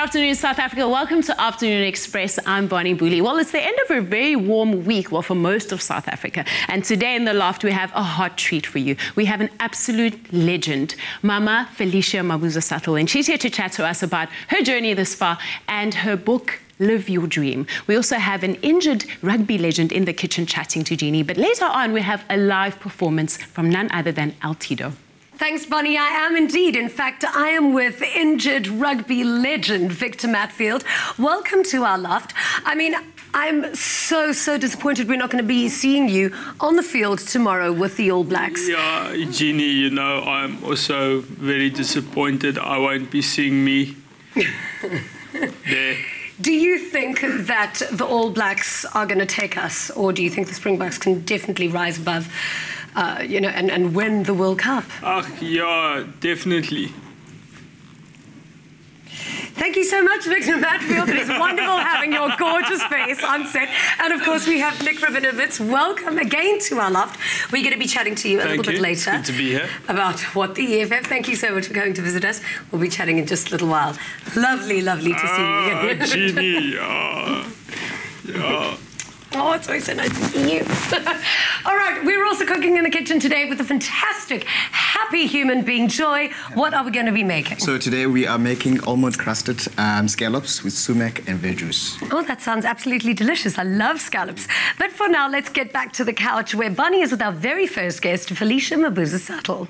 afternoon, South Africa. Welcome to Afternoon Express. I'm Bonnie Mbuli. Well, it's the end of a very warm week, well, for most of South Africa. And today in the loft, we have a hot treat for you. We have an absolute legend, Mama Felicia Mabuza Suttle, and she's here to chat to us about her journey this far and her book, Live Your Dream. We also have an injured rugby legend in the kitchen chatting to Jeannie, but later on, we have a live performance from none other than L-Tido. Thanks, Bonnie. I am indeed. In fact, I am with injured rugby legend Victor Matfield. Welcome to our loft. I mean, I'm so, so disappointed we're not going to be seeing you on the field tomorrow with the All Blacks. Yeah, Jeannie, you know, I'm also very disappointed I won't be seeing me there. Do you think that the All Blacks are going to take us, or do you think the Springboks can definitely rise above? Uh, you know, and, and win the World Cup. Ach, yeah, definitely. Thank you so much, Victor Matfield. It is wonderful having your gorgeous face on set. And of course, we have Nik Rabinowitz. Welcome again to our loft. We're going to be chatting to you a Thank little you. bit later. It's good to be here. About what the EFF. Thank you so much for coming to visit us. We'll be chatting in just a little while. Lovely, lovely to see Ah, you. Jeannie, yeah. Yeah. Oh, it's always so nice to see you. All right, we're also cooking in the kitchen today with a fantastic, happy human being, Joy. What are we going to be making? So today we are making almond crusted um, scallops with sumac and verjuice. Oh, that sounds absolutely delicious. I love scallops. But for now, let's get back to the couch where Bunny is with our very first guest, Felicia Mabuza Suttle.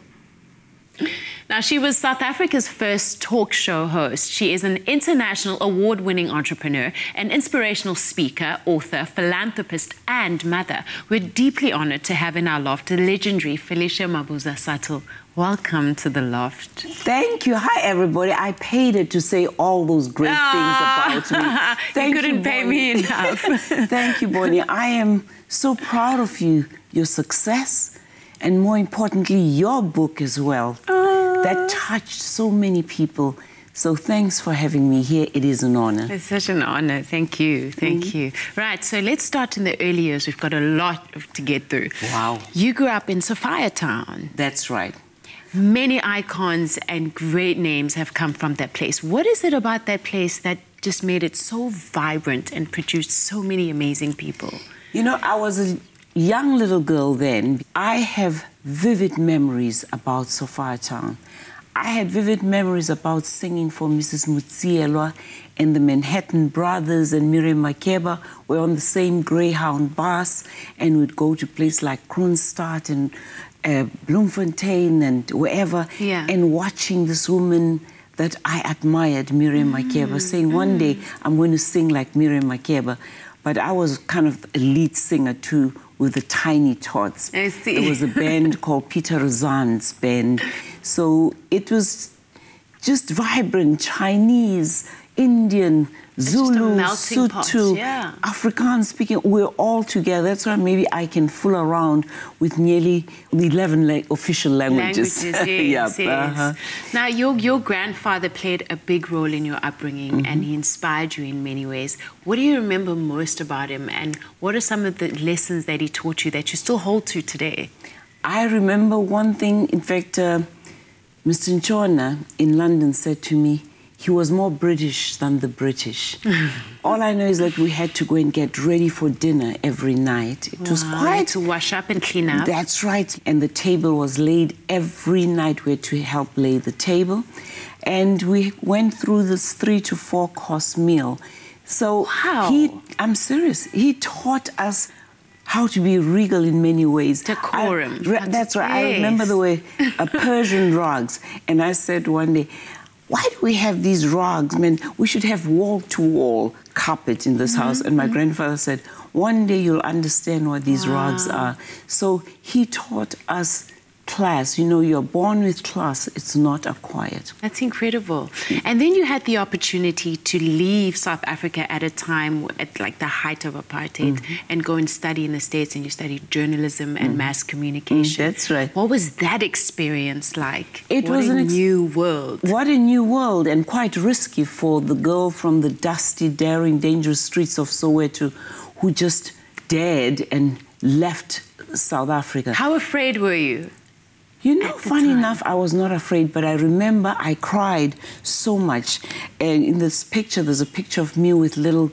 Now, she was South Africa's first talk show host. She is an international award winning entrepreneur, an inspirational speaker, author, philanthropist, and mother. We're deeply honored to have in our loft the legendary Felicia Mabuza Suttle. Welcome to the loft. Thank you. Hi, everybody. I paid it to say all those great Ah, things about me. you couldn't pay me enough. Thank you, Bonnie. I am so proud of you, your success, and more importantly, your book as well. That touched so many people. So thanks for having me here. It is an honor. It's such an honor. Thank you. Thank Mm-hmm. you. Right, so let's start in the early years. We've got a lot to get through. Wow. You grew up in Sophiatown. That's right. Many icons and great names have come from that place. What is it about that place that just made it so vibrant and produced so many amazing people? You know, I was a young little girl then. I have vivid memories about Sophiatown. I had vivid memories about singing for Mrs. Mutsielwa and the Manhattan Brothers and Miriam Makeba were on the same Greyhound bus and we'd go to places like Kroonstad and uh, Bloemfontein and wherever Yeah. and watching this woman that I admired, Miriam Makeba, saying one day I'm going to sing like Miriam Makeba. But I was kind of a lead singer too with the Tiny Tots. I see. There was a band called Peter Rezant's band. So it was just vibrant Chinese, Indian, Zulu, Sotho, yeah. Afrikaans speaking. We're all together. That's why maybe I can fool around with nearly 11 la- official languages. Languages, yes, Yep, yes. uh-huh. Now, your, your grandfather played a big role in your upbringing Mm-hmm. and he inspired you in many ways. What do you remember most about him and what are some of the lessons that he taught you that you still hold to today? I remember one thing, in fact, uh, Mr. Nchona in London said to me, he was more British than the British. All I know is that we had to go and get ready for dinner every night. It was quite. to wash up and clean up. That's right. And the table was laid every night. We had to help lay the table. And we went through this three to four course meal. So Wow. he, I'm serious, he taught us how to be regal in many ways. Decorum. I- that's right. I remember Yes. there were uh, Persian rugs. And I said one day, why do we have these rugs? Man, we should have wall to wall carpet in this house. And my Mm-hmm. grandfather said, one day you'll understand what these rugs are. So he taught us class. You know, you're born with class, it's not acquired. That's incredible. And then you had the opportunity to leave South Africa at a time at like the height of apartheid Mm-hmm. and go and study in the States and you studied journalism and mass communication. Mm, that's right. What was that experience like? It what was a new world. What a new world and quite risky for the girl from the dusty, daring, dangerous streets of Soweto who just dared and left South Africa. How afraid were you? You know, funny time? enough, I was not afraid, but I remember I cried so much. And in this picture, there's a picture of me with little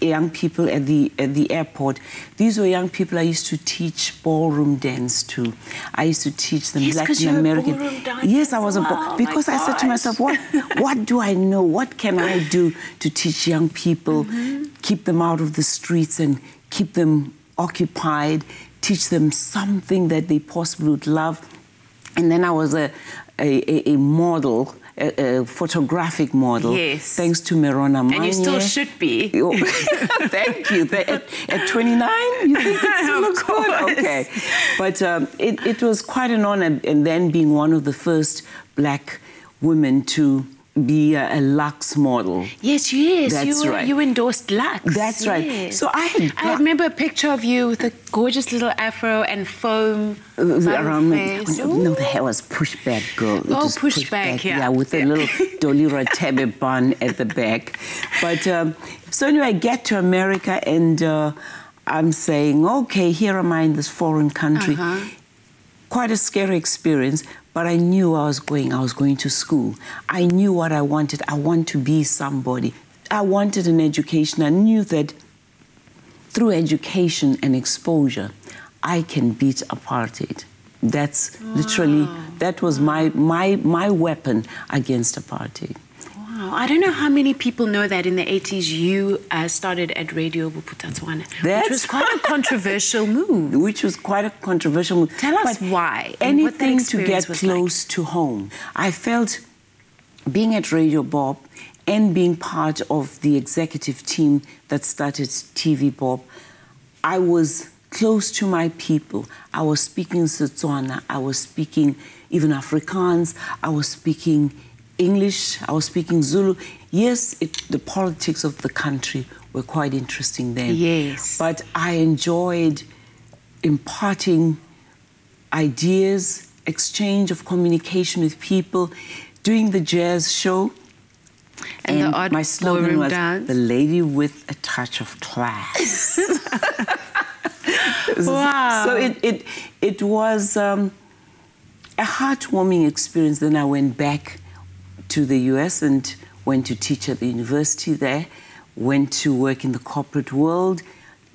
young people at the at the airport. These were young people I used to teach ballroom dance to. I used to teach them yes, Latin American. yes, I was well. a oh because I said to myself, what what do I know? What can I do to teach young people, mm-hmm. keep them out of the streets and keep them occupied, teach them something that they possibly would love. And then I was a, a, a model a, a, photographic model. Yes. Thanks to Merona Manye. And you still should be. Thank you. At, at 29, you think it still looks good? Okay. But um, it, it was quite an honor, and then being one of the first black women to be a, a, Lux model. Yes, yes. That's you, right. You endorsed Lux. That's yes. right. So I had I remember a picture of you with a gorgeous little afro and foam uh, around me. No, the hair was pushed back, girl. It oh, pushed, pushed back, back, yeah. Yeah, with a little Dolly Rathebe bun at the back. But um, so anyway, I get to America and uh, I'm saying, okay, here am I in this foreign country. Uh-huh. Quite a scary experience, but I knew I was going. I was going to school. I knew what I wanted. I want to be somebody. I wanted an education. I knew that through education and exposure, I can beat apartheid. That's wow. literally that was my my my weapon against apartheid. I don't know how many people know that in the 80s you uh, started at Radio Bophuthatswana, which was quite a controversial move. Which was quite a controversial move. Tell us but why. Anything to get close like. to home. I felt being at Radio Bob and being part of the executive team that started TV Bob, I was close to my people. I was speaking Setswana, I was speaking even Afrikaans, I was speaking English, I was speaking Zulu. Yes, it, the politics of the country were quite interesting then. Yes. But I enjoyed imparting ideas, exchange of communication with people, doing the jazz show. And, and the my slogan was dance. the lady with a touch of class. wow. So it, it, it was um, a heartwarming experience. Then I went back to the US and went to teach at the university there, went to work in the corporate world.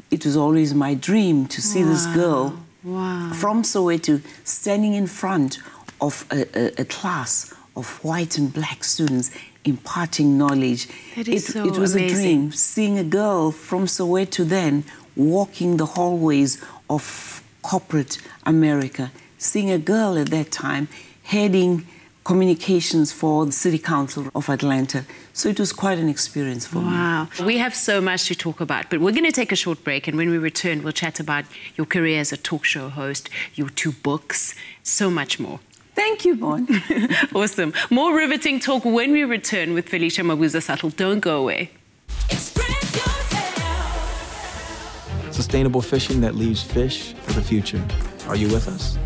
It was always my dream to see wow. this girl wow. from Soweto standing in front of a, a, a, class of white and black students imparting knowledge. That is it, so it was amazing. a dream seeing a girl from Soweto then walking the hallways of corporate America, seeing a girl at that time heading communications for the City Council of Atlanta. So it was quite an experience for wow. me. Wow. We have so much to talk about, but we're going to take a short break. And when we return, we'll chat about your career as a talk show host, your two books, so much more. Thank you, Bon. awesome. More riveting talk when we return with Felicia Mabuza Suttle. Don't go away. Sustainable fishing that leaves fish for the future. Are you with us?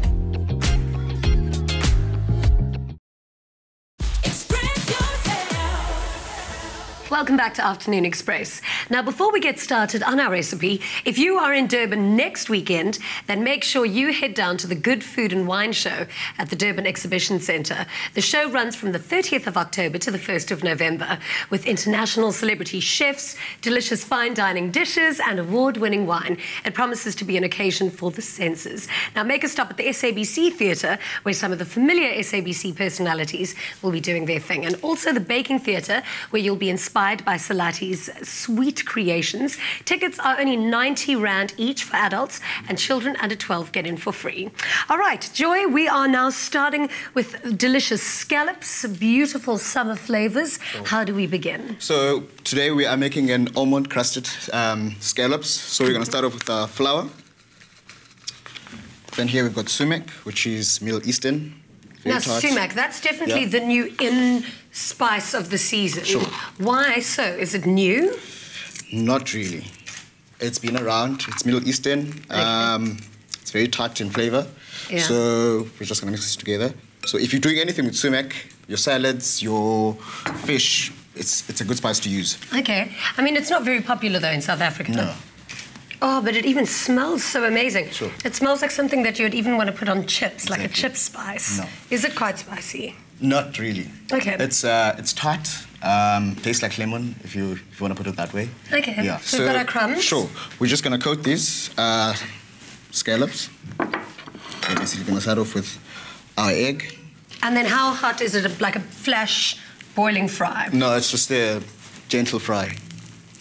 Welcome back to Afternoon Express. Now, before we get started on our recipe, if you are in Durban next weekend, then make sure you head down to the Good Food and Wine Show at the Durban Exhibition Centre. The show runs from the 30th of October to the 1st of November with international celebrity chefs, delicious fine dining dishes, and award winning wine. It promises to be an occasion for the senses. Now, make a stop at the SABC Theatre, where some of the familiar SABC personalities will be doing their thing, and also the Baking Theatre, where you'll be inspired inspired by Salati's sweet creations. Tickets are only 90 Rand each for adults, and children under 12 get in for free. All right, Joy, we are now starting with delicious scallops, beautiful summer flavors. How do we begin? So, today we are making an almond crusted um, scallops. So, we're going to start off with the flour. Then here we've got sumac, which is Middle Eastern. Now, sumac, that's definitely yeah. the new in spice of the season. Sure. Why so? Is it new? Not really. It's been around. It's Middle Eastern. Okay. Um, it's very tart in flavor. Yeah. So we're just gonna mix this together. So if you're doing anything with sumac, your salads, your fish, it's it's a good spice to use. Okay. I mean, it's not very popular though in South Africa. No. Oh, but it even smells so amazing. Sure. It smells like something that you would even want to put on chips, like a chip spice. No. Is it quite spicy? Not really. Okay. It's uh, it's tart. Um, tastes like lemon if you if you want to put it that way. Okay. Yeah. So we've got our crumbs. Sure. We're just gonna coat these uh, scallops. We're basically gonna start off with our egg. And then how hot is it? Like a flash boiling fry? No, it's just a gentle fry.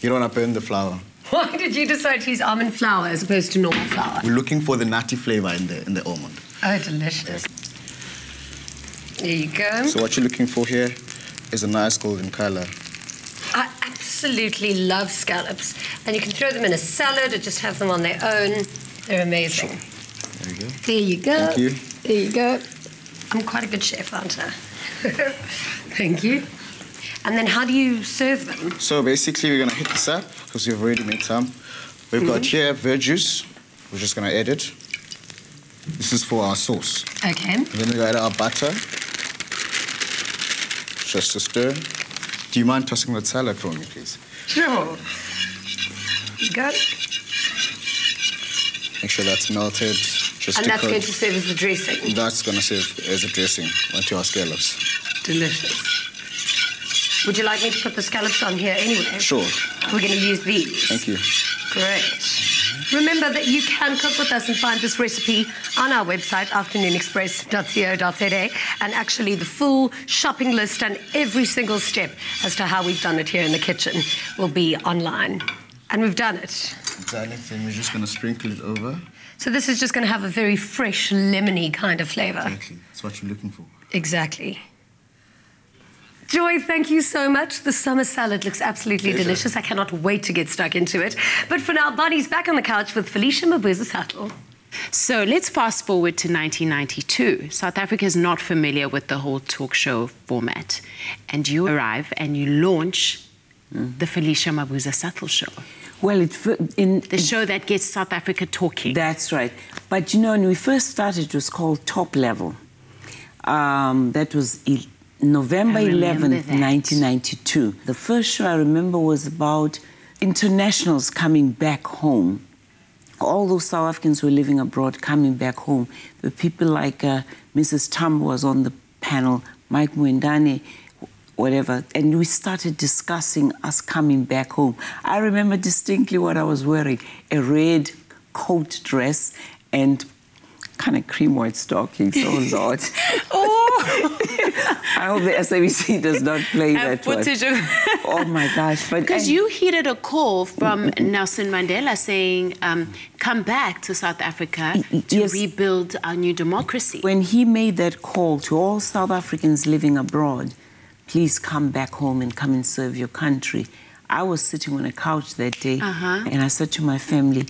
You don't want to burn the flour. Why did you decide to use almond flour as opposed to normal flour? We're looking for the nutty flavor in the in the almond. Oh, delicious. There you go. So what you're looking for here is a nice golden color. I absolutely love scallops. And you can throw them in a salad or just have them on their own. They're amazing. There you go. There you go. Thank you. There you go. I'm quite a good chef, aren't I? Thank you. And then how do you serve them? So basically, we're gonna hit this up because we've already made some. We've got mm-hmm. here verjuice. We're just gonna add it. This is for our sauce. Okay. And then we got our butter. Just to stir. Do you mind tossing that salad for me, please? Sure. You go. Make sure that's melted. Just And to that's coat. going to serve as the dressing. That's gonna serve as a dressing onto our scallops. Delicious. Would you like me to put the scallops on here anyway? Sure. We're going to use these. Thank you. Great. Remember that you can cook with us and find this recipe on our website, afternoonexpress.co.za, and actually the full shopping list and every single step as to how we've done it here in the kitchen will be online. And we've done it. Done it, then we're just gonna sprinkle it over. So this is just going to have a very fresh, lemony kind of flavor. Exactly. That's what you're looking for. Exactly. Joy, thank you so much. The summer salad looks absolutely Pleasure. delicious. I cannot wait to get stuck into it. But for now, Bonnie's back on the couch with Felicia Mabuza Suttle. So let's fast forward to 1992. South Africa is not familiar with the whole talk show format. And you arrive and you launch the Felicia Mabuza Suttle show, Well, it, in, the show that gets South Africa talking. That's right. But you know, when we first started, it was called Top Level. Um, that was el- November 11th, that. 1992. The first show I remember was about internationals coming back home. All those South Africans who were living abroad coming back home. The people like uh, Mrs. Tambo was on the panel, Mike Mwendane, whatever, and we started discussing us coming back home. I remember distinctly what I was wearing a red coat dress and kind of cream white stockings. Oh, Lord. oh, I hope the SABC does not play that one. footage of. Oh, my gosh. Because you heeded a call from Nelson Mandela saying, um, come back to South Africa to yes. rebuild our new democracy. When he made that call to all South Africans living abroad, please come back home and come and serve your country. I was sitting on a couch that day Uh-huh. and I said to my family,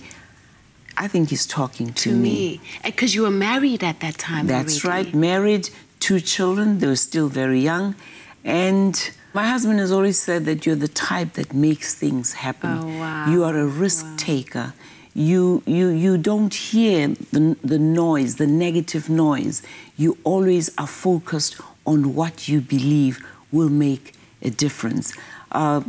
I think he's talking to, to me. Because you were married at that time That's already. right. Married, two children. They were still very young. And my husband has always said that you're the type that makes things happen. Oh, wow. You are a risk taker. You, you, you don't hear the, the noise, the negative noise. You always are focused on what you believe will make a difference. Uh,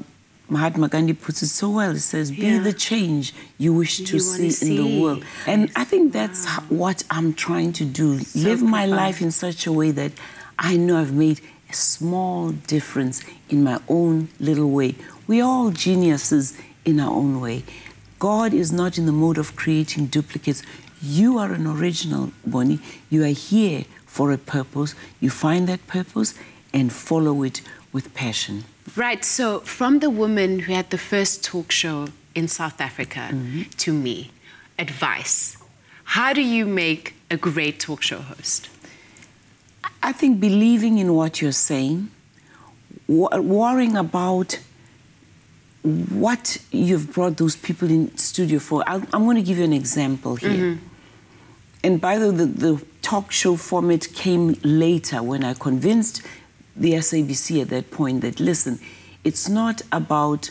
Mahatma Gandhi puts it so well. He says, "Be Yeah. the change you wish to You see, wanna in the world." And I think that's ho- what I'm trying to do. Live my profound. life in such a way that I know I've made a small difference in my own little way. We're all geniuses in our own way. God is not in the mode of creating duplicates. You are an original, Bonnie. You are here for a purpose. You find that purpose and follow it with passion. Right, so from the woman who had the first talk show in South Africa Mm-hmm. to me, advice. How do you make a great talk show host? I think believing in what you're saying, worrying about what you've brought those people in studio for. I'll, I'm going to give you an example here. And by the way, the, the talk show format came later when I convinced the SABC at that point that, listen, it's not about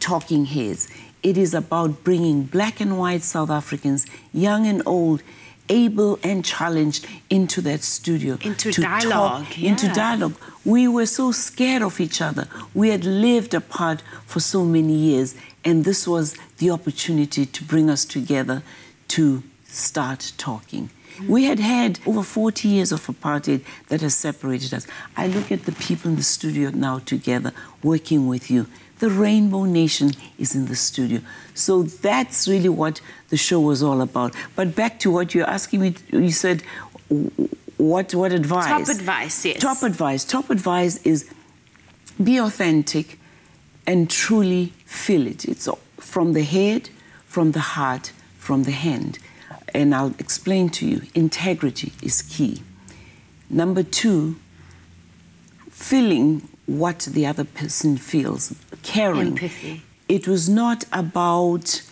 talking heads. It is about bringing black and white South Africans, young and old, able and challenged into that studio into to dialogue talk, yeah. into dialogue we were so scared of each other we had lived apart for so many years and this was the opportunity to bring us together to start talking we had had over 40 years of apartheid that has separated us. I look at the people in the studio now together, working with you. The Rainbow Nation is in the studio. So that's really what the show was all about. But back to what you're asking me, you said, what, what advice? Top advice, yes. Top advice. Top advice is be authentic and truly feel it. It's from the head, from the heart, from the hand and I'll explain to you integrity is key. Number two, feeling what the other person feels, caring. Empathy. It was not about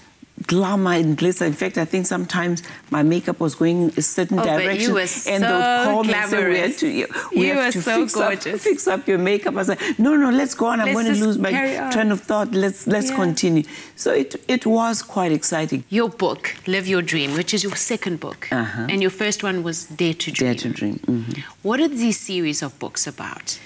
glamour and glitter. In fact, I think sometimes my makeup was going a certain oh, direction, and so they would call me and say, "We have to, we you have to so fix, gorgeous. Up, fix up your makeup." I said, "No, no, let's go on. I'm let's going to lose my train of thought. Let's let's yeah. continue." So it it was quite exciting. Your book, Live Your Dream, which is your second book, uh-huh. and your first one was Dare to Dream. Dare to Dream. Mm-hmm. What are these series of books about?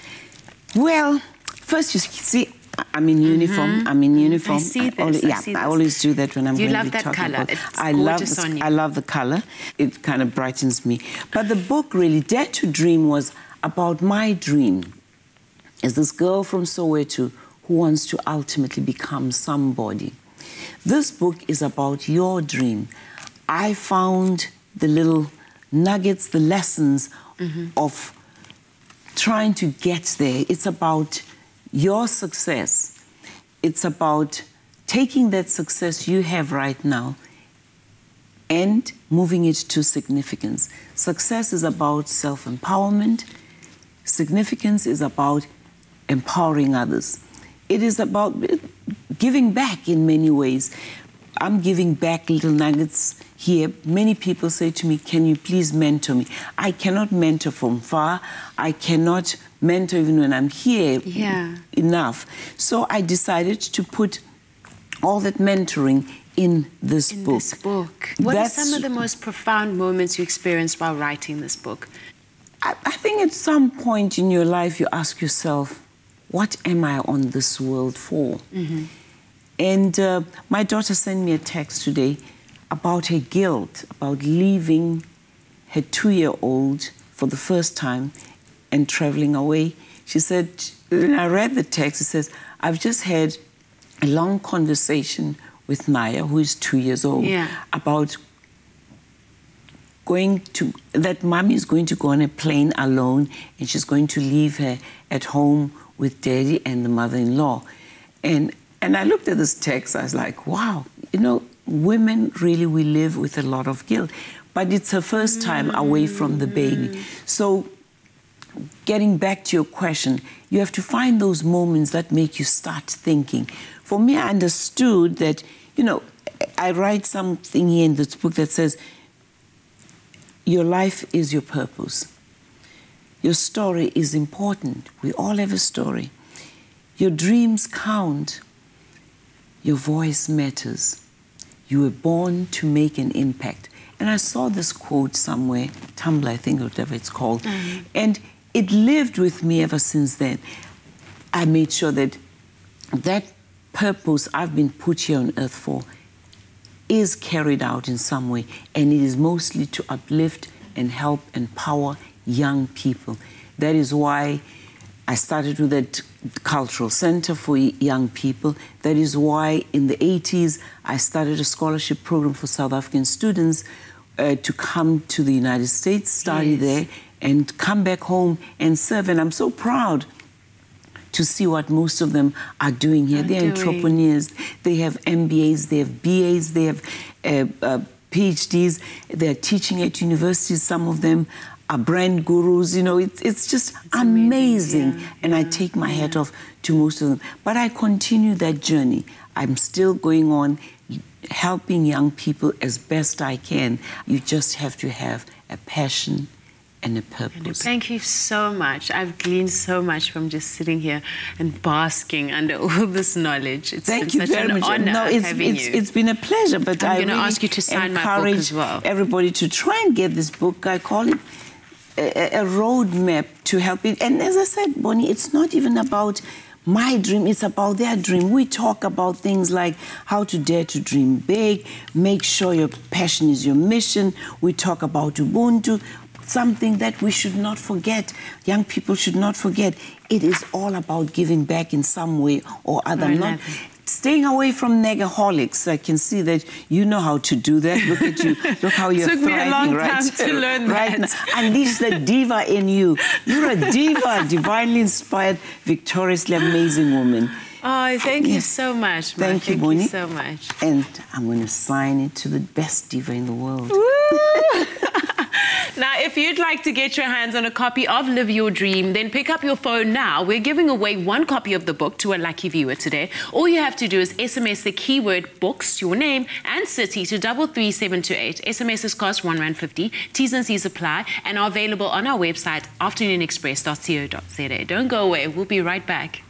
Well, first you see, I'm in uniform. Mm-hmm. I'm in uniform. I see this. always, I yeah, see this. I always do that when I'm You going to be that talking colour. about. It's I love on you. I love the color. It kind of brightens me. But the book really, Dare to Dream, was about my dream. As this girl from Soweto who wants to ultimately become somebody. This book is about your dream. I found the little nuggets, the lessons Mm-hmm. of trying to get there. It's about your success. It's about taking that success you have right now and moving it to significance. Success is about self empowerment, significance is about empowering others. It is about giving back in many ways. I'm giving back little nuggets here. Many people say to me, Can you please mentor me? I cannot mentor from far. I cannot mentor even when I'm here Yeah. enough. So I decided to put all that mentoring in this In book. this book. What That's- are some of the most profound moments you experienced while writing this book? I, I think at some point in your life you ask yourself, what am I on this world for? And uh, my daughter sent me a text today about her guilt, about leaving her two year old for the first time and traveling away. She said, when I read the text, it says, I've just had a long conversation with Naya, who is two years old, Yeah. about going to that mommy is going to go on a plane alone and she's going to leave her at home with daddy and the mother-in-law and and i looked at this text i was like wow you know women really we live with a lot of guilt but it's her first time away from the baby mm. so getting back to your question you have to find those moments that make you start thinking for me i understood that you know i write something here in this book that says your life is your purpose. Your story is important. We all have a story. Your dreams count. Your voice matters. You were born to make an impact. And I saw this quote somewhere, Tumblr, I think, or whatever it's called. Mm-hmm. And it lived with me ever since then. I made sure that that purpose I've been put here on earth for is carried out in some way, and it is mostly to uplift and help empower young people. That is why I started with that cultural center for young people. That is why in the 80s I started a scholarship program for South African students uh, to come to the United States, study Yes. there, and come back home and serve. And I'm so proud to see what most of them are doing here. Are They're doing. entrepreneurs. They have MBAs, they have BAs, they have uh, uh, PhDs. They're teaching at universities. Some of them are brand gurus. You know, it's, it's just amazing. amazing, yeah, and I take my hat off to most of them. But I continue that journey. I'm still going on helping young people as best I can. You just have to have a passion and a purpose. Thank you so much. I've gleaned so much from just sitting here and basking under all this knowledge. It's Thank been you such very an much. honor no, it's, having it's, you. it's been a pleasure, but I'm gonna really ask you to sign my book encourage as well. everybody to try and get this book. I call it a, a roadmap to help it. And as I said, Bonnie, it's not even about my dream, it's about their dream. We talk about things like how to dare to dream big, make sure your passion is your mission. We talk about Ubuntu, something that we should not forget. Young people should not forget. It is all about giving back in some way or other. I Not staying away from negaholics. I can see that you know how to do that. Look at you. Look how you're Took me a long right, time to learn right that. now. Unleash the diva in you. You're a diva, divinely inspired, victoriously amazing woman. Oh, thank you so much. Ma. Thank you, Thank Bonnie. you so much. And I'm going to sign it to the best diva in the world. Now, if you'd like to get your hands on a copy of Live Your Dream, then pick up your phone now. We're giving away one copy of the book to a lucky viewer today. All you have to do is SMS the keyword books, your name, and city to 33728. SMSs cost one rand fifty. T's and C's apply and are available on our website, afternoonexpress.co.za. Don't go away. We'll be right back.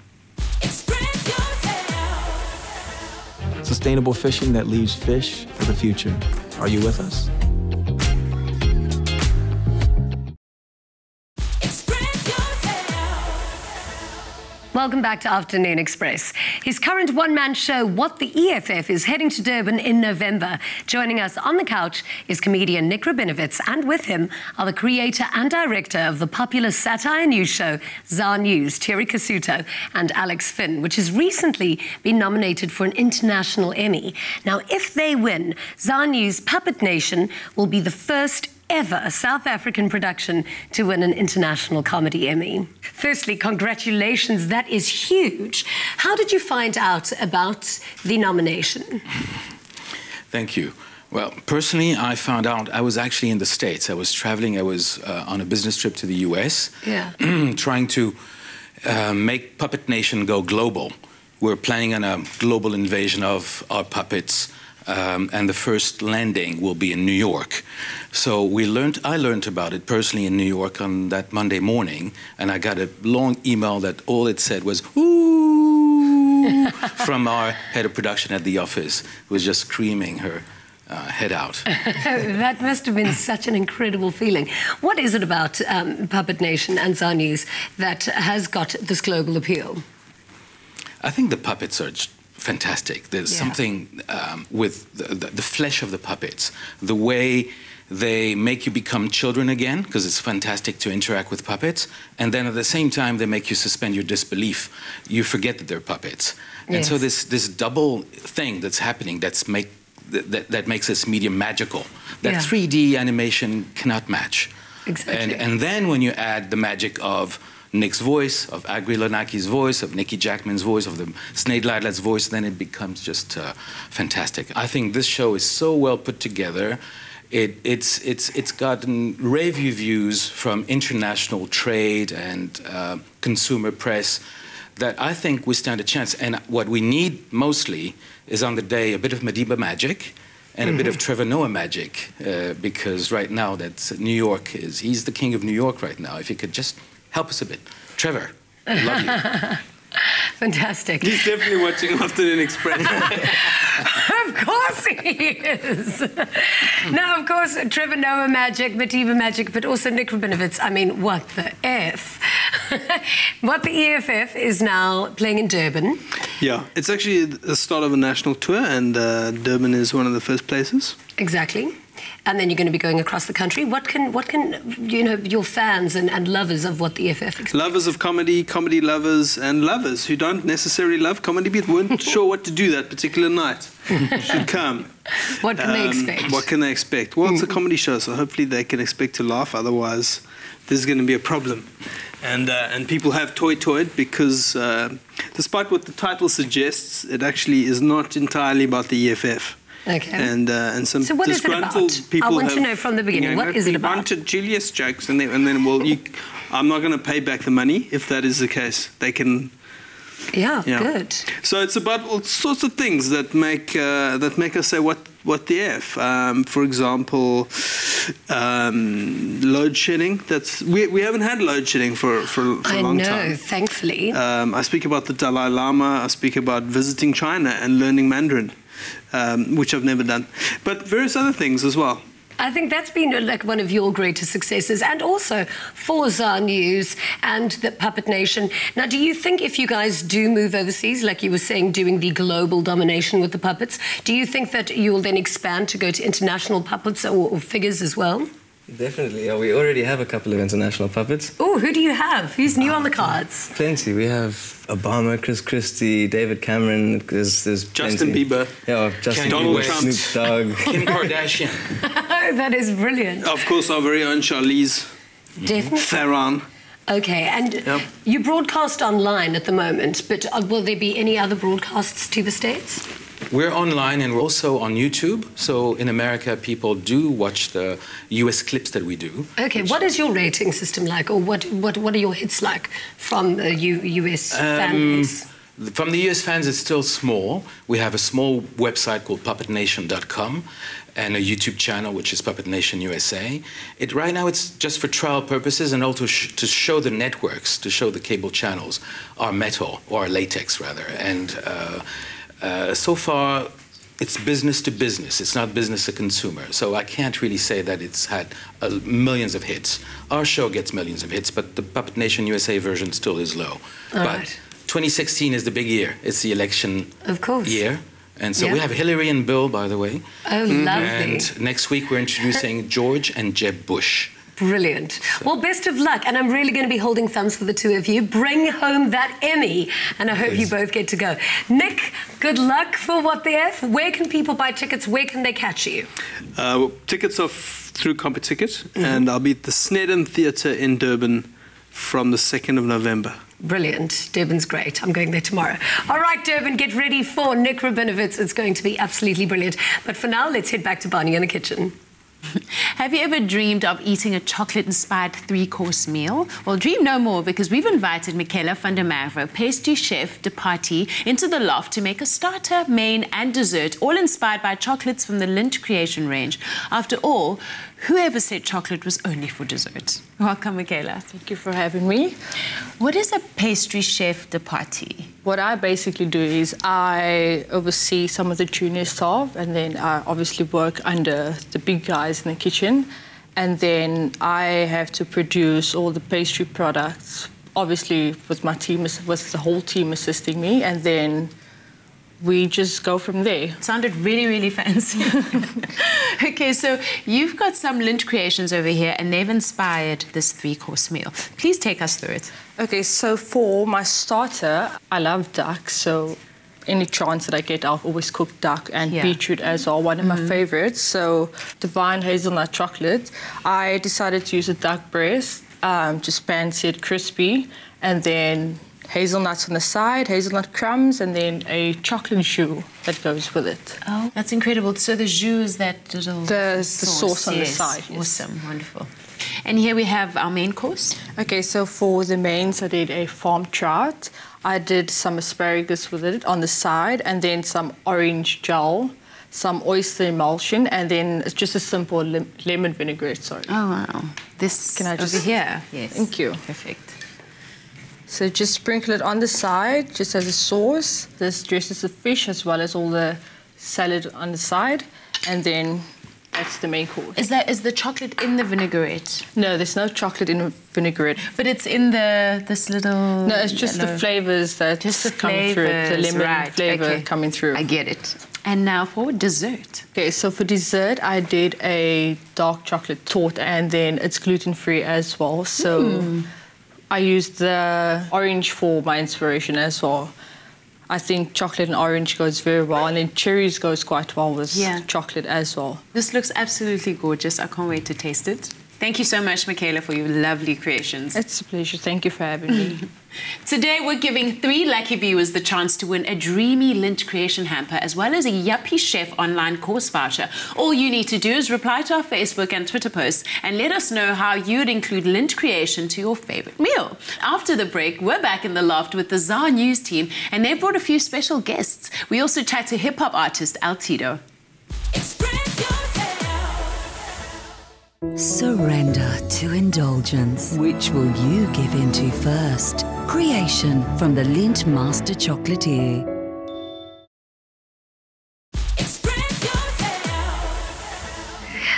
Sustainable fishing that leaves fish for the future. Are you with us? Welcome back to Afternoon Express. His current one man show, What the EFF, is heading to Durban in November. Joining us on the couch is comedian Nik Rabinowitz, and with him are the creator and director of the popular satire news show, ZA News, Thierry Cassuto, and Alex Finn, which has recently been nominated for an international Emmy. Now, if they win, ZA News Puppet Nation will be the first ever South African production to win an international comedy Emmy. Firstly, congratulations, that is huge. How did you find out about the nomination? Thank you. Well, personally, I found out I was actually in the States. I was traveling, I was uh, on a business trip to the US, Yeah. trying to uh, make Puppet Nation go global. We're planning on a global invasion of our puppets. Um, and the first landing will be in New York. So we learned. I learned about it personally in New York on that Monday morning, and I got a long email that all it said was "ooh" from our head of production at the office, who was just screaming her uh, head out. that must have been such an incredible feeling. What is it about um, Puppet Nation and ZA News that has got this global appeal? I think the puppets are fantastic. There's Yeah. something um, with the, the, the flesh of the puppets, the way they make you become children again, because it's fantastic to interact with puppets, and then at the same time they make you suspend your disbelief. You forget that they're puppets, and so this this double thing that's happening that's make that, that, that makes this medium magical that Yeah. 3D animation cannot match. Exactly. And and then when you add the magic of Nick's voice, of Agri Lonaki's voice, of Nicky Jackman's voice, of the Snade Lightlet's voice, then it becomes just uh, fantastic. I think this show is so well put together. It, it's, it's, it's gotten rave reviews from international trade and uh, consumer press that I think we stand a chance. And what we need mostly is on the day a bit of Madiba magic and a bit of Trevor Noah magic, uh, because right now that's New York is he's the king of New York right now. If he could just help us a bit, Trevor, I love you. Fantastic. He's definitely watching Afternoon Express. of course he is. now, of course, Trevor Noah magic, Madiba magic, but also Nik Rabinowitz. I mean, what the F? what the EFF is now playing in Durban. Yeah, it's actually the start of a national tour, and uh, Durban is one of the first places. Exactly. And then you're going to be going across the country. What can, what can you know, your fans and, and lovers of what the EFF expect? Lovers of comedy, comedy lovers, and lovers who don't necessarily love comedy but weren't sure what to do that particular night should come. What can they Um, expect? What can they expect? Well, it's a comedy show, so hopefully they can expect to laugh. Otherwise, this is going to be a problem. And uh, and people have toy toyed because, uh, despite what the title suggests, it actually is not entirely about the EFF. Okay. And uh, and some So what is it disgruntled about? I people want to know from the beginning, you know, what is it about? wanted Julius jokes, and then, and then well, you, I'm not going to pay back the money if that is the case. They can Yeah, Yeah. good. So it's about all sorts of things that make uh, that make us say what what the f. Um, for example, um, load shedding. That's we, we haven't had load shedding for for, for a I long know, time. thankfully. Um, I speak about the Dalai Lama. I speak about visiting China and learning Mandarin, um, which I've never done, but various other things as well. I think that's been uh, like one of your greatest successes, and also for ZA News and the Puppet Nation. Now, do you think if you guys do move overseas, like you were saying, doing the global domination with the puppets, do you think that you will then expand to go to international puppets or, or figures as well? Definitely. Yeah, we already have a couple of international puppets. Oh, who do you have? Who's new on the cards? Plenty. We have Obama, Chris Christie, David Cameron. There's, there's Justin plenty. Bieber. Yeah, Justin Kanye Bieber, West. Snoop Dogg. Kim Kardashian. that is brilliant. Of course, our very own Charlize Definitely. Theron. Okay, and Yep. you broadcast online at the moment, but uh, will there be any other broadcasts to the States? We're online and we're also on YouTube. So in America, people do watch the US clips that we do. Okay, what is your rating system like, or what, what, what are your hits like from the U- US Um, base? From the US fans, it's still small. We have a small website called puppetnation.com and a YouTube channel which is Puppet Nation USA. It right now it's just for trial purposes and also sh- to show the networks, to show the cable channels our metal or our latex rather. And uh, uh, so far, it's business to business. It's not business to consumer. So I can't really say that it's had uh, millions of hits. Our show gets millions of hits, but the Puppet Nation USA version still is low. All but right. 2016 is the big year. It's the election Of course. year. And so Yeah. we have Hillary and Bill, by the way. Oh, lovely. And next week we're introducing George and Jeb Bush. Brilliant. Well, best of luck. And I'm really going to be holding thumbs for the two of you. Bring home that Emmy. And I hope you both get to go. Nick, good luck for What the F. Where can people buy tickets? Where can they catch you? Uh, tickets are f- through Computicket, and I'll be at the Sneddon Theatre in Durban from the 2nd of November. Brilliant. Durban's great. I'm going there tomorrow. All right, Durban, get ready for Nik Rabinowitz. It's going to be absolutely brilliant. But for now, let's head back to Barney in the kitchen. Have you ever dreamed of eating a chocolate inspired three course meal? Well, dream no more because we've invited Michaela van der Merwe, pastry chef de partie, into the loft to make a starter, main, and dessert, all inspired by chocolates from the Lindt Creation range. After all, whoever said chocolate was only for dessert? Welcome, Michaela. Thank you for having me. What is a pastry chef de partie? What I basically do is I oversee some of the junior staff, and then I obviously work under the big guys in the kitchen. And then I have to produce all the pastry products, obviously with my team, with the whole team assisting me, and then we just go from there. Sounded really, really fancy. okay, so you've got some Lindt creations over here, and they've inspired this three course meal. Please take us through it. Okay, so for my starter, I love duck, so any chance that I get, I'll always cook duck and Yeah. beetroot as well, one of my favorites. So divine hazelnut chocolate. I decided to use a duck breast, um, just fancy it crispy, and then hazelnuts on the side, hazelnut crumbs, and then a chocolate jus that goes with it. Oh, that's incredible. So the jus is that little The- the sauce on the side, yes. Awesome, wonderful. And here we have our main course. Okay, so for the mains, I did a farm trout. I did some asparagus with it on the side, and then some orange gel, some oyster emulsion, and then it's just a simple lem- lemon vinaigrette. Sorry. Oh wow, this Can I just- over here? Yes. Thank you. Perfect. So just sprinkle it on the side, just as a sauce. This dresses the fish as well as all the salad on the side, and then that's the main course. Is that is the chocolate in the vinaigrette? No, there's no chocolate in a vinaigrette. But it's in the this little. No, it's just the flavors that Just the come through it, the flavors, lemon right, flavor okay. coming through. I get it. And now for dessert. Okay, so for dessert, I did a dark chocolate torte, and then it's gluten free as well. So Hmm. I used the orange for my inspiration as well. I think chocolate and orange goes very well, and then cherries goes quite well with Yeah. chocolate as well. This looks absolutely gorgeous. I can't wait to taste it. Thank you so much, Michaela, for your lovely creations. It's a pleasure. Thank you for having me. Today, we're giving three lucky viewers the chance to win a dreamy Lindt creation hamper as well as a Yuppiechef online course voucher. All you need to do is reply to our Facebook and Twitter posts and let us know how you'd include Lindt creation to your favorite meal. After the break, we're back in the loft with the ZA News team and they've brought a few special guests. We also chat to hip hop artist L-Tido. Surrender to indulgence. Which will you give into first? Creation from the Lindt Master Chocolatier.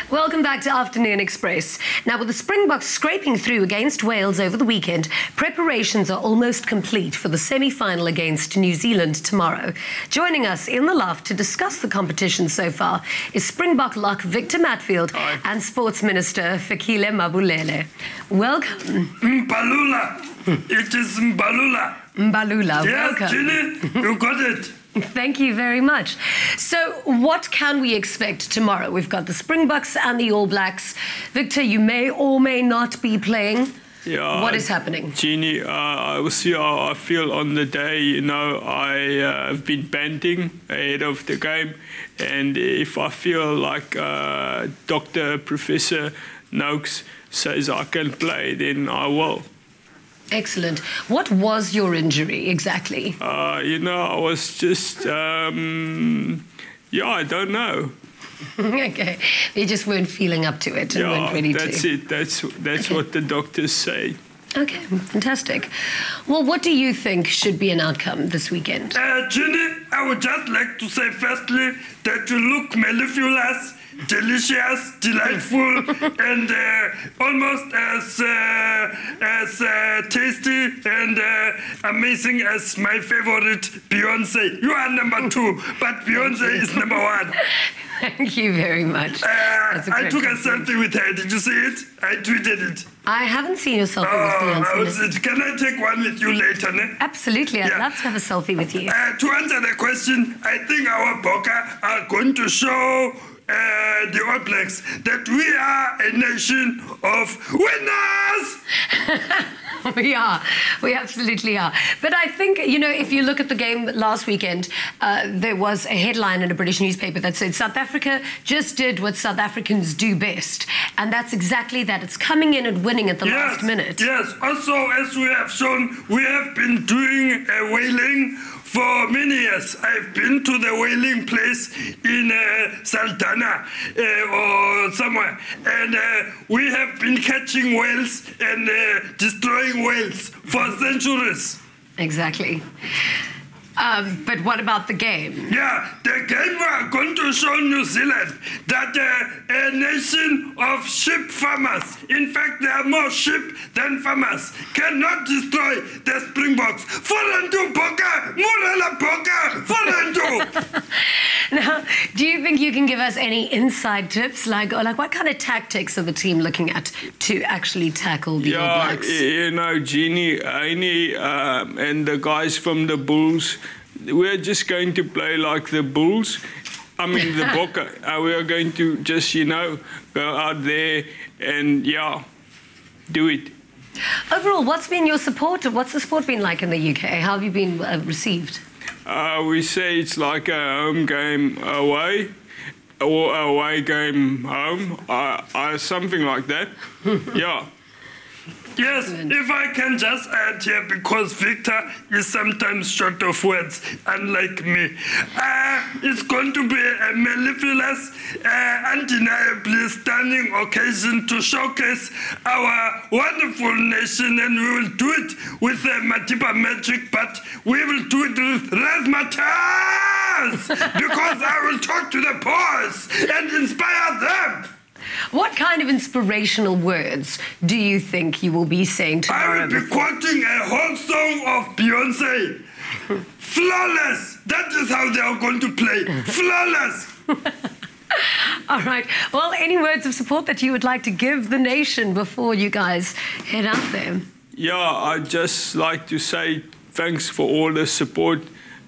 Welcome back to Afternoon Express. Now, with the Springboks scraping through against Wales over the weekend, preparations are almost complete for the semi final against New Zealand tomorrow. Joining us in the loft to discuss the competition so far is Springbok lock Victor Matfield and Sports Minister Fikile Mabulele. Welcome. Mbalula. It is Mbalula. Mbalula, Yes, welcome. Ginny, you got it. Thank you very much. So, what can we expect tomorrow? We've got the Springboks and the All Blacks. Victor, you may or may not be playing. Yeah. What is happening? Jeannie, uh, I will see how I feel on the day. You know, I uh, have been banting ahead of the game, and if I feel like uh, Doctor Professor Noakes says I can play, then I will. Excellent. What was your injury exactly? Uh, you know, I was just, um, yeah, I don't know. okay. You just weren't feeling up to it Yeah, weren't ready that's to. it. That's that's what the doctors say. Okay, fantastic. Well, what do you think should be an outcome this weekend? Uh, Ginny, I would just like to say firstly that you look mellifluous, delicious, delightful, and uh, almost as uh, as uh, tasty and uh, amazing as my favorite Beyonce. You are number two, but Beyonce is number one. Thank you very much. Uh, I took a selfie with her. Did you see it? I tweeted it. I haven't seen your selfie Oh, with Beyonce. can I take one with you later? Ne? Absolutely, I'd Yeah. love to have a selfie with you. Uh, to answer the question, I think our Bokke are going to show uh, the All Blacks that we are a nation of winners. we are. We absolutely are. But I think, you know, if you look at the game last weekend, uh, there was a headline in a British newspaper that said South Africa just did what South Africans do best. And that's exactly that. It's coming in and winning at the last minute. Yes. Also, as we have shown, we have been doing a whaling for many years. I've been to the whaling place in uh, uh, or somewhere, and uh, we have been catching whales and uh, destroying whales for centuries. Exactly. Um, but what about the game? Yeah, the game we are going to show New Zealand that uh, a nation of sheep farmers, in fact, there are more sheep than farmers, cannot destroy the Springboks. Forendu Boka, Murala Boka, Forendu. Now, do you think you can give us any inside tips? Like, or like what kind of tactics are the team looking at to actually tackle the All Yeah, Blacks? you know, Jeannie, Aini, um, and the guys from the Bulls, we're just going to play like the Bulls. I mean, the Bokke. Uh, we are going to just, you know, go out there and, yeah, do it. Overall, what's been your support? What's the support been like in the UK? How have you been uh, received? Uh, we say it's like a home game away or away game home, uh, uh, something like that. yeah. Yes, if I can just add here, because Victor is sometimes short of words, unlike me. Uh, it's going to be a mellifluous, uh, undeniably stunning occasion to showcase our wonderful nation, and we will do it with uh, Matiba magic, but we will do it with razzmatazz, because I will talk to the boys and inspire them. What kind of inspirational words do you think you will be saying to I will be quoting a whole song of Beyonce. Flawless. That is how they are going to play. Flawless. All right. Well, any words of support that you would like to give the nation before you guys head out there? Yeah, I'd just like to say thanks for all the support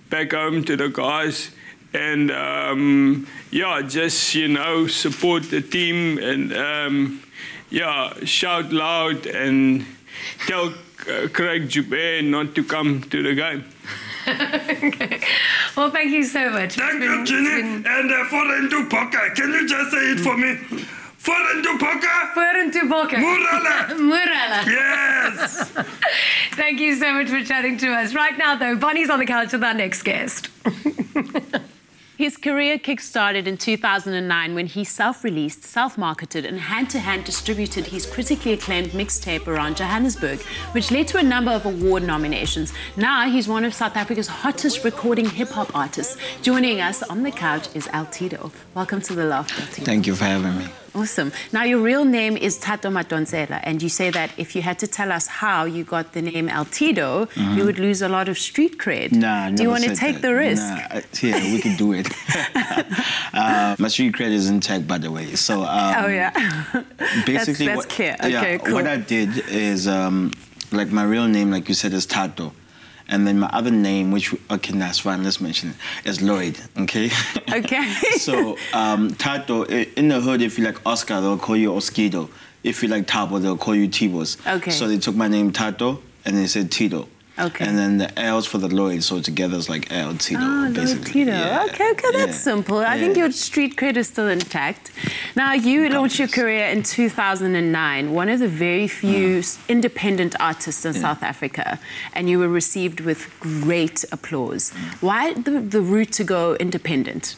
back home to the guys. And um, yeah, just, you know, support the team and, um, yeah, shout loud and tell uh, Craig Joubert not to come to the game. okay. Well, thank you so much. Thank you, Ginny. And uh, foreign to poker. Can you just say it for me? Foreign to poker. Foreign to poker. Murala. Murala. Yes. Thank you so much for chatting to us. Right now, though, Bonnie's on the couch with our next guest. His career kick-started in 2009 when he self-released, self-marketed and hand-to-hand distributed his critically acclaimed mixtape around Johannesburg, which led to a number of award nominations. Now he's one of South Africa's hottest recording hip-hop artists. Joining us on the couch is L-Tido. Welcome to The Loft, L-Tido. Thank you for having me. Awesome. Now, your real name is Tato Matonsela, and you say that if you had to tell us how you got the name L-Tido, Mhm. you would lose a lot of street cred. Nah, Do you want to take that. the risk? Nah, uh, yeah, we can do it. uh, my street cred is intact, by the way. So um, oh, yeah. basically, that's, that's what, clear. yeah, Okay, cool. what I did is um, like my real name, like you said, is Tato. And then my other name, which okay, that's fine. Let's mention it, is Lloyd. Okay. Okay. so um, Tato in the hood, if you like Oscar, they'll call you Oskido. If you like Tabo, they'll call you Tibos. Okay. So they took my name Tato and they said Tido. Okay. And then the L's for the Lloyd, so together it's like L Tido, Oh, basically. Tido. Yeah. Okay, okay, that's Yeah. simple. I think your street cred is still intact. Now, you launched your career in 2009, one of the very few Uh-huh. independent artists in South Africa, and you were received with great applause. Mm. Why the, the route to go independent?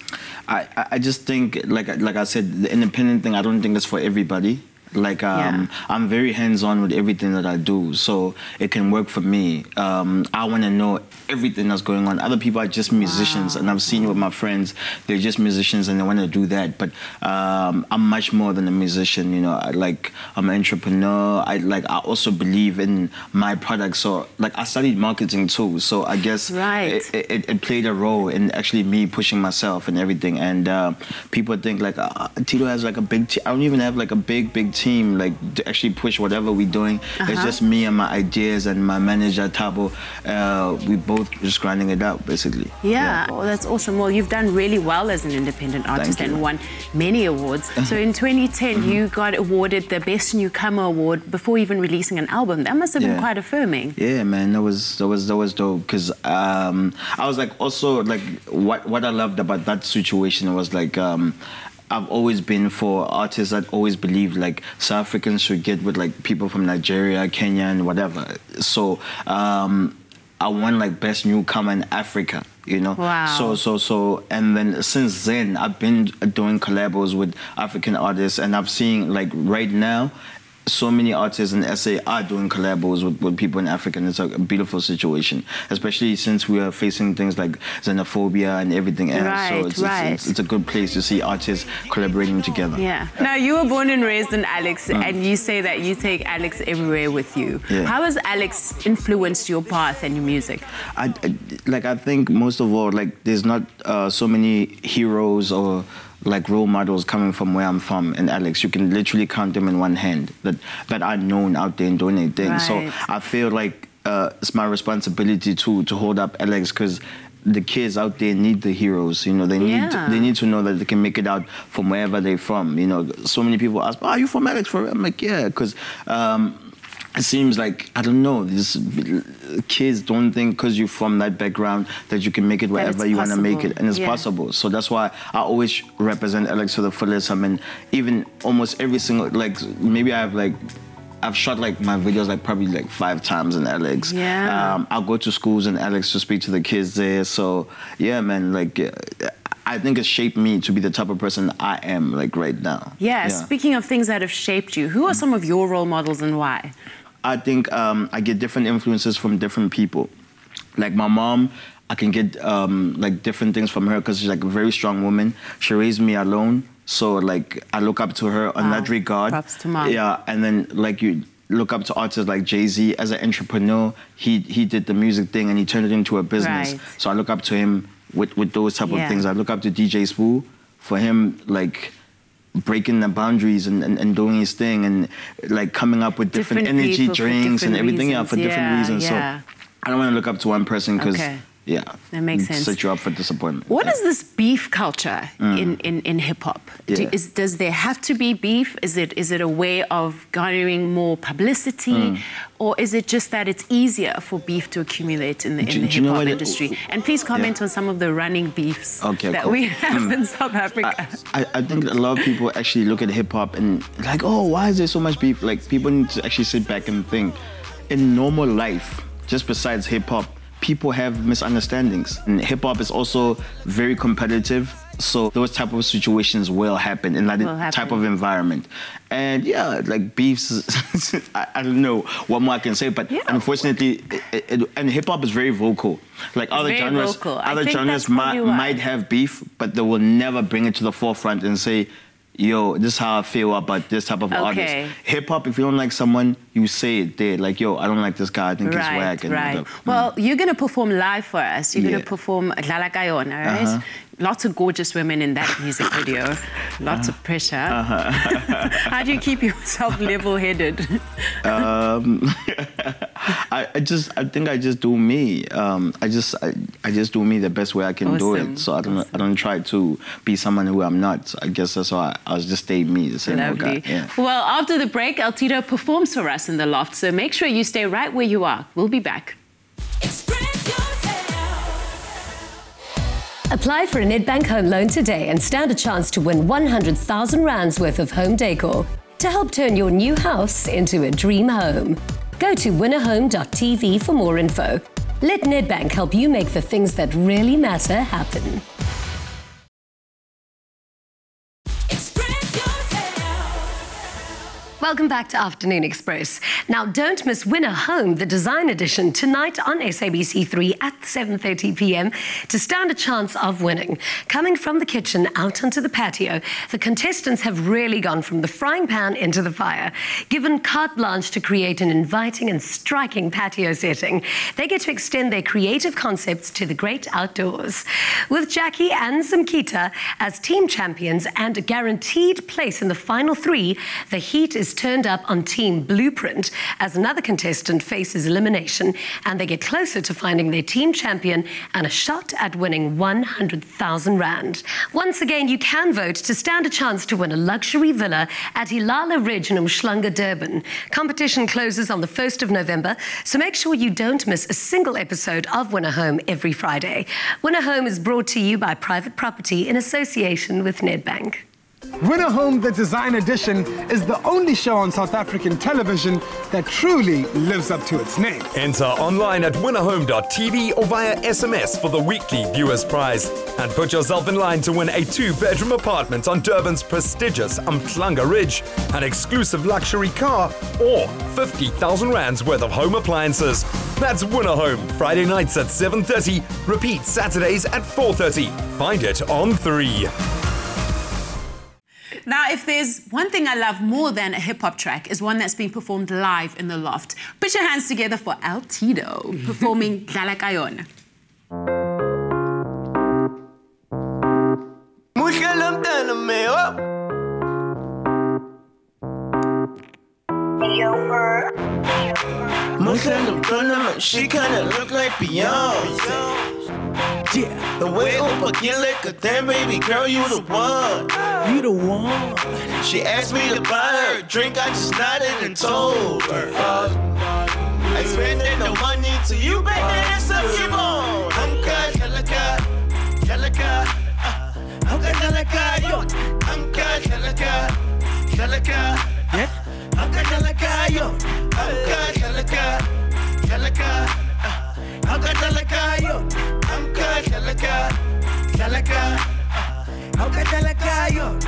I, I- I just think, like like I said, the independent thing. I don't think it's for everybody. Like um, I'm very hands-on with everything that I do, so it can work for me. Um, I want to know everything that's going on. Other people are just musicians, and I've seen with my friends, they're just musicians and they want to do that. But um, I'm much more than a musician. You know, I, like I'm an entrepreneur. I like I also believe in my product. So like I studied marketing too. So I guess Right. it, it, it played a role in actually me pushing myself and everything. And uh, people think like uh, Tido has like a big. I don't even have like a big big team like to actually push whatever we're doing. It's Uh-huh. just me and my ideas and my manager Tabo. Uh, we both just grinding it out basically. Yeah, Well, that's awesome. Well, you've done really well as an independent artist and won many awards. so in 2010, you got awarded the Best Newcomer Award before even releasing an album. That must have been quite affirming. Yeah, man, that was that was that was dope because um, I was like also like what what I loved about that situation was like um, I've always been for artists that always believed like South Africans should get with like people from Nigeria, Kenya, and whatever. So um, I won like best newcomer in Africa. You know, Wow. so so so, and then since then I've been doing collabs with African artists, and I've seen like right now so many artists in SA are doing collabos with, with people in Africa, and it's a beautiful situation, especially since we are facing things like xenophobia and everything else. Right, so it's, right. it's, it's, it's a good place to see artists collaborating together. Yeah. Now, you were born and raised in Alex, and you say that you take Alex everywhere with you. Yeah. How has Alex influenced your path and your music? I, I- like I think most of all, like there's not uh, so many heroes or like role models coming from where I'm from in Alex. You can literally count them in one hand that that are known out there and doing anything. So Right. I feel like uh, it's my responsibility to to hold up Alex because. The kids out there need the heroes, you know. They need Yeah. they need to know that they can make it out from wherever they're from. You know, so many people ask, "Oh, are you from Alex?" For real?" I'm like, "Yeah," because um, it seems like I don't know. These kids don't think because you're from that background that you can make it wherever you want to make it, and it's Yeah. possible. So that's why I always represent Alex to the fullest. I mean, even almost every single like maybe I have like. I've shot like my videos like probably like five times in Alex. Yeah. Um, I'll go to schools in Alex to speak to the kids there. So yeah, man, like I think it shaped me to be the type of person I am like right now. Yeah, speaking of things that have shaped you, who are some of your role models and why? I think um, I get different influences from different people. Like my mom, I can get um, like different things from her because she's like a very strong woman. She raised me alone, so like I look up to her on Wow. that regard. Props to mom. Yeah, and then like you look up to artists like Jay Z as an entrepreneur. He he did the music thing and he turned it into a business. Right. So I look up to him with with those type Yeah. of things. I look up to DJ Sbu for him like breaking the boundaries and, and, and doing his thing and like coming up with different, Different energy for drinks and different everything yeah reasons. for different Yeah, reasons yeah. so I don't want to look up to one person because Okay. Yeah, That makes sense. Set you up for disappointment. What is this beef culture Mm. in, in, in hip hop? Do, Yeah. is, does there have to be beef? Is it is it a way of garnering more publicity, Mm. or is it just that it's easier for beef to accumulate in the, Do- in the do hip hop what it- industry? And please comment on some of the running beefs Okay, that cool. we have Mm. in South Africa. I, I think a lot of people actually look at hip hop and like, oh, why is there so much beef? Like people need to actually sit back and think. In normal life, just besides hip hop, people have misunderstandings. And hip hop is also very competitive. So those type of situations will happen in that happen. type of environment. And yeah, like beefs, I, I don't know what more I can say, but unfortunately, it, it, and hip hop is very vocal. Like other genres, vocal. Other genres might, might have beef, but they will never bring it to the forefront and say, yo, this is how I feel about this type of Okay. artist. Hip hop, if you don't like someone, you say it there. Like, yo, I don't like this guy. I think he's Right, whack. And right. whatever. Well, you're going to perform live for us. You're gonna perform Lala Kayona, right? Uh-huh. Lots of gorgeous women in that music video. Lots of pressure. Uh-huh. How do you keep yourself level-headed? um, I, I just, I think I just do me. Um, I just, I, I just do me the best way I can do it. So I don't, I don't try to be someone who I'm not. So I guess that's why I, I was just stay me, the same. Lovely. Yeah. Well, after the break, L-Tido performs for us in the loft, so make sure you stay right where you are. We'll be back. Apply for a Nedbank home loan today and stand a chance to win 100,000 rands worth of home decor to help turn your new house into a dream home. Go to winnerhome.tv for more info. Let Nedbank help you make the things that really matter happen. Welcome back to Afternoon Express. Now, don't miss Winner Home, the design edition, tonight on SABC3 at 7.30 p.m. to stand a chance of winning. Coming from the kitchen out onto the patio, the contestants have really gone from the frying pan into the fire. Given carte blanche to create an inviting and striking patio setting, they get to extend their creative concepts to the great outdoors. With Jackie and Samkita as team champions and a guaranteed place in the final three, the heat is turned up on Team Blueprint as another contestant faces elimination and they get closer to finding their team champion and a shot at winning 100,000 Rand. Once again, you can vote to stand a chance to win a luxury villa at Ilala Ridge in Umhlanga, Durban. Competition closes on the 1st of November, so make sure you don't miss a single episode of Winner Home every Friday. Winner Home is brought to you by Private Property in association with Nedbank. Winner Home The Design Edition is the only show on South African television that truly lives up to its name. Enter online at winnerhome.tv or via SMS for the weekly viewers prize. And put yourself in line to win a two bedroom apartment on Durban's prestigious Umhlanga Ridge, an exclusive luxury car, or 50,000 Rands worth of home appliances. That's Winner Home, Friday nights at 7.30, repeat Saturdays at 4.30. Find it on 3. Now, if there's one thing I love more than a hip hop track, is one that's being performed live in the loft. Put your hands together for L-Tido performing Dala Kayon. Muslim tournament, she kinda look like Beyonce. Yeah, the way Opa get like a damn baby girl, you the one. You the one. She asked me to buy her a drink, I just nodded and told her. Uh, I spending no money to you, baby, that's up you on. Anka, jalaka, jalaka, anka, jalaka, yo. Anka, jalaka, jalaka, yeah. Anka, jalaka, yo. Anka, jalaka, jalaka, uh, anka, jalaka, yo. Anka, jalaka, jalaka, uh.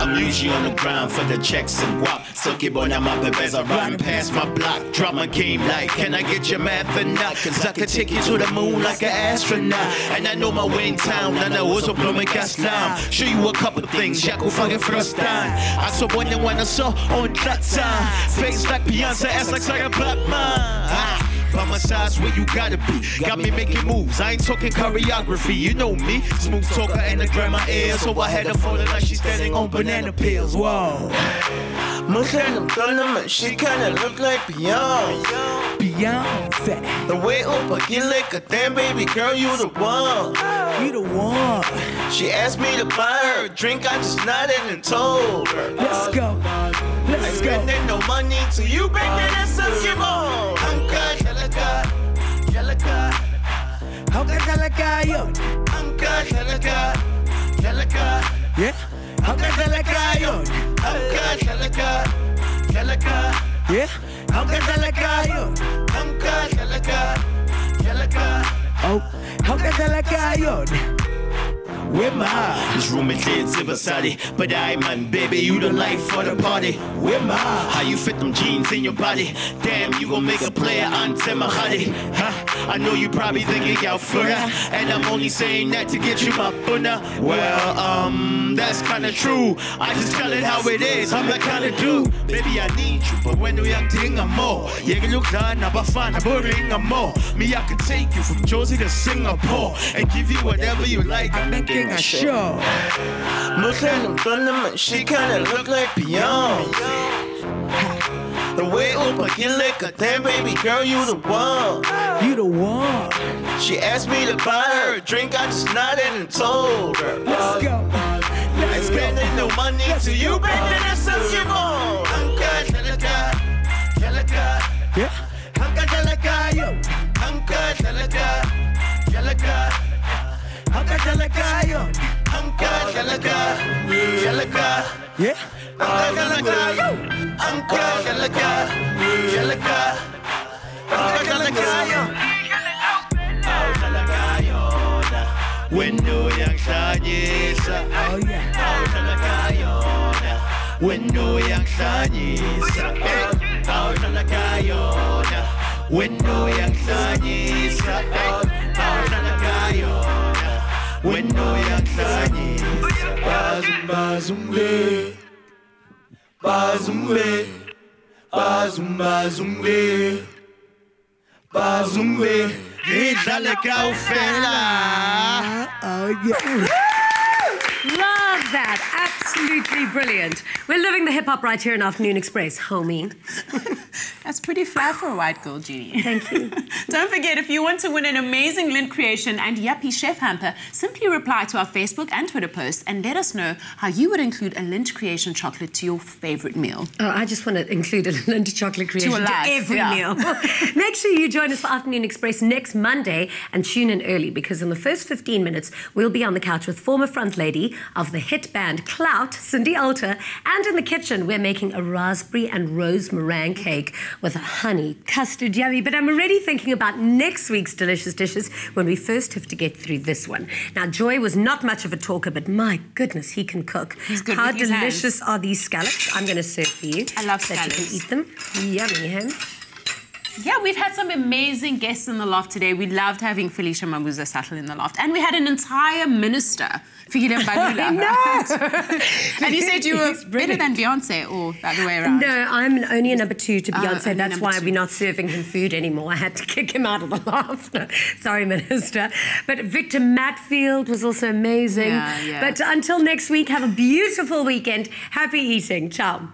I'm usually on the ground for the checks and guap. Suck it on my as I run past my block. Drop my game like, can I get your math or not? Cause I could take you to the moon like an astronaut. And I know my way in town, and I was a blooming cast now. Show you a couple things, Jaco fucking first time. I saw one and one I saw on that time. Face like Beyonce, ass like Sarah Blackman. Ah. By my side's where you gotta be. Got me making moves. I ain't talking choreography. You know me. Smooth talker and a grandma ear. So I had her falling like she's standing on banana peels. Whoa. Muslim tournament, she kinda look like Beyonce. Beyonce. The way Opa get like a damn baby girl, you the one. You the one. She asked me to buy her a drink, I just nodded and told her. Let's go. Let's go. I Spending no money till you bring that ass up bone. Angka, jalaka, yo. Angka, jalaka, jalaka. Yeah. Angka, jalaka, yo. Angka, jalaka, jalaka. Yeah. Angka, jalaka, yo. Angka, jalaka, jalaka. Oh, angka, jalaka, yo. Where my This room is dead to Versace But I man, baby, you the life for the party. Where my How you fit them jeans in your body? Damn, you gon' make a player ante mahadi Huh? I know you probably thinking y'all further And I'm only saying that to get you my punna Well, um, that's kinda true. I just tell it how it is, I'm that kinda dude. Baby, I need you, but when we young thing I'm more. Yeah, you look down, I'm fine, I'm boring, I'm more. Me, I can take you from Jozi to Singapore And give you whatever you like, I'm making a show Muslim tournament, she kinda look like Beyonce. The way Opa get like a damn baby girl, you the one. You the one. She asked me to buy her a drink, I just nodded and told her. Let's go. Let's spending no money till you bring that ass up your bone Anka jalaka, jalaka Yeah Anka jalaka, yo. Anka jalaka, jalaka Yeah. Anka jalaka, yo. Anka jalaka, jalaka Anka jalaka, yo. Au jalaka, Wendo yang sanyisa uh, Oh yeah. Au jalaka, yo. Wendo yang sanyisa uh, Au jalaka, yo. Wendo yang sanyisa uh, Au jalaka, yo Wendo yang sanyisa Bazum bazum le Bazum le Bazum bazum le Bazum le Idlale ka ufela Oh ah, ah, yeah That. Absolutely brilliant. We're living the hip hop right here in Afternoon Express, homie. That's pretty fly for a white girl, Jeannie. Thank you. Don't forget, if you want to win an amazing Lindt creation and Yuppiechef hamper, simply reply to our Facebook and Twitter post and let us know how you would include a Lindt creation chocolate to your favorite meal. Oh, I just want to include a Linda chocolate creation to, life, every yeah. meal. Make sure you join us for Afternoon Express next Monday and tune in early because in the first 15 minutes, we'll be on the couch with former front lady of the hit band Clout, Cindy Alter, and in the kitchen, we're making a raspberry and rose meringue cake with a honey custard yummy. But I'm already thinking about next week's delicious dishes when we first have to get through this one. Now, Joy was not much of a talker, but my goodness, he can cook. How with his hands. delicious are these scallops? I'm going to serve for you. I love so that you can scallops. eat them. Yummy, huh? Yeah, we've had some amazing guests in the loft today. We loved having Felicia Mabuza Suttle in the loft. And we had an entire minister, Fikile Mbalula. and you said you were better than Beyonce, or the other way around. No, I'm only a number two to Oh, Beyonce. That's why two. we're not serving him food anymore. I had to kick him out of the loft. Sorry, Minister. But Victor Matfield was also amazing. Yeah, yeah. But until next week, have a beautiful weekend. Happy eating. Ciao.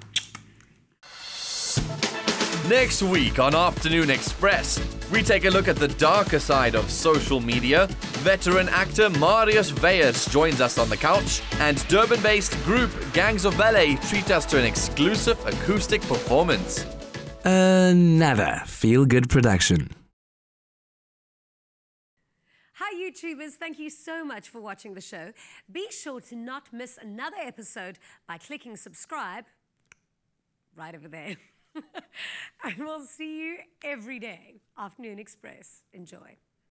Next week on Afternoon Express, we take a look at the darker side of social media. Veteran actor Marius Weyers joins us on the couch, and Durban based group Gangs of Ballet treat us to an exclusive acoustic performance. Another feel good production. Hi, YouTubers. Thank you so much for watching the show. Be sure to not miss another episode by clicking subscribe right over there. and we'll see you every day. Afternoon Express. Enjoy.